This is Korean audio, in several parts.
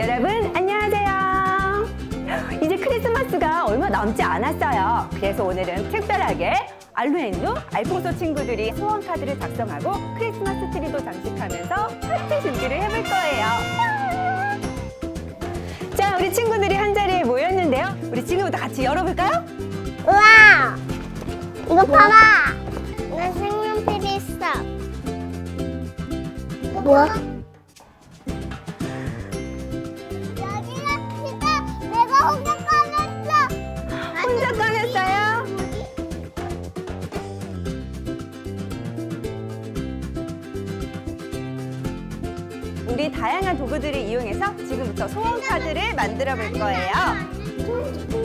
여러분 안녕하세요. 이제 크리스마스가 얼마 남지 않았어요. 그래서 오늘은 특별하게 알루엔루 알퐁소 친구들이 소원 카드를 작성하고 크리스마스 트리도 장식하면서 파티 준비를 해볼 거예요. 자, 우리 친구들이 한 자리에 모였는데요. 우리 지금부터 같이 열어볼까요? 우와! 이거 봐봐! 나 색연필 있어. 뭐야? 우리 다양한 도구들을 이용해서 지금부터 소원 카드를 만들어 볼 거예요.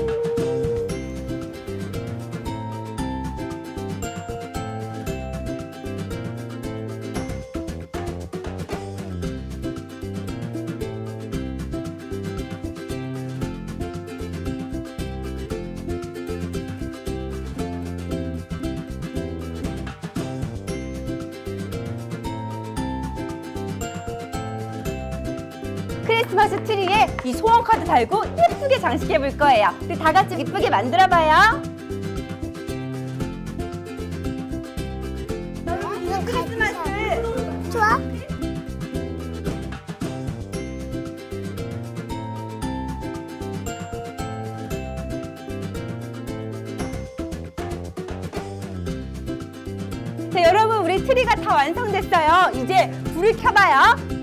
크리스마스 트리에 이 소원 카드 달고 예쁘게 장식해 볼 거예요. 우리 다 같이 예쁘게 만들어 봐요. 크리스마스 좋아? 자, 여러분 우리 트리가 다 완성됐어요. 이제 불을 켜봐요.